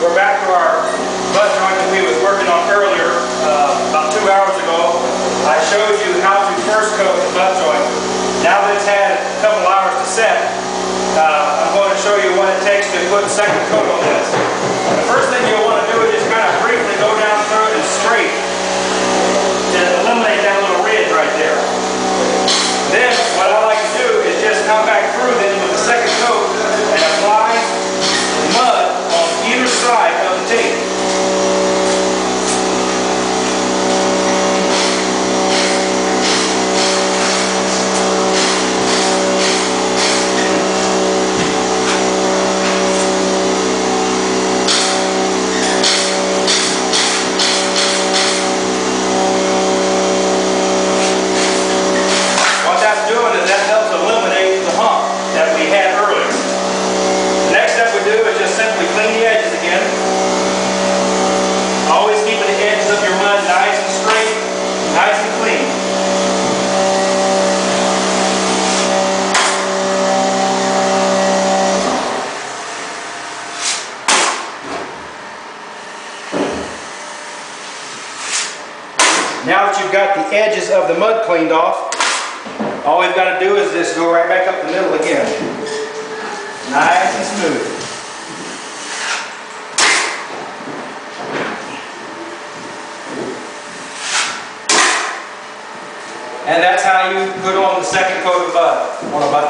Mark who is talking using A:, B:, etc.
A: we're back to our butt joint that we was working on earlier, uh, about two hours ago. I showed you how to first coat the butt joint. Now that it's had a couple hours to set, uh, I'm going to show you what it takes to put a second coat on this. That we had earlier. Next step we do is just simply clean the edges again. Always keeping the edges of your mud nice and straight, nice and clean. Now that you've got the edges of the mud cleaned off, all we've got to do is just go right back up the middle again. Nice and smooth. And that's how you put on the second coat of mud on a.